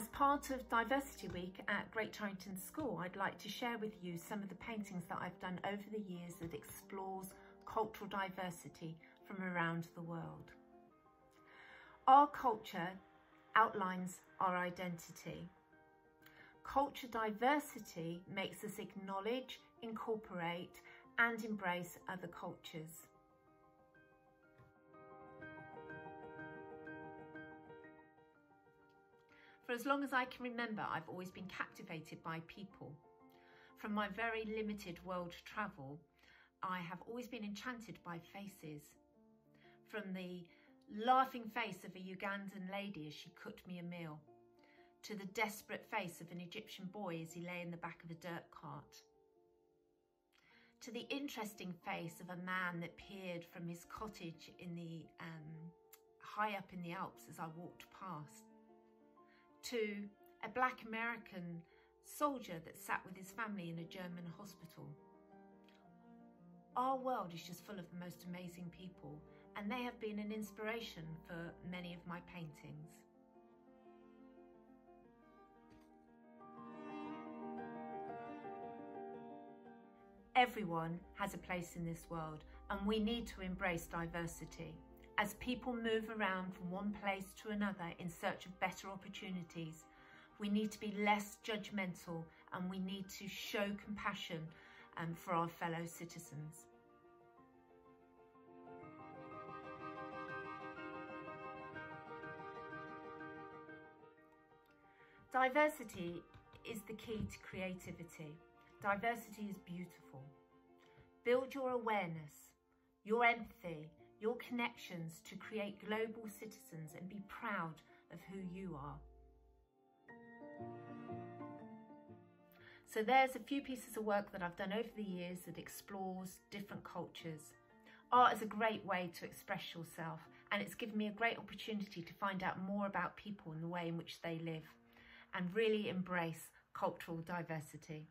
As part of Diversity Week at Great Torrington School, I'd like to share with you some of the paintings that I've done over the years that explores cultural diversity from around the world. Our culture outlines our identity. Culture diversity makes us acknowledge, incorporate and embrace other cultures. For as long as I can remember, I've always been captivated by people. From my very limited world travel, I have always been enchanted by faces. From the laughing face of a Ugandan lady as she cooked me a meal, to the desperate face of an Egyptian boy as he lay in the back of a dirt cart, to the interesting face of a man that peered from his cottage in the um, high up in the Alps as I walked past, to a black American soldier that sat with his family in a German hospital. Our world is just full of the most amazing people and they have been an inspiration for many of my paintings. Everyone has a place in this world and we need to embrace diversity. As people move around from one place to another in search of better opportunities, we need to be less judgmental and we need to show compassion um, for our fellow citizens. Diversity is the key to creativity. Diversity is beautiful. Build your awareness, your empathy, your connections to create global citizens and be proud of who you are. So there's a few pieces of work that I've done over the years that explores different cultures. Art is a great way to express yourself and it's given me a great opportunity to find out more about people and the way in which they live and really embrace cultural diversity.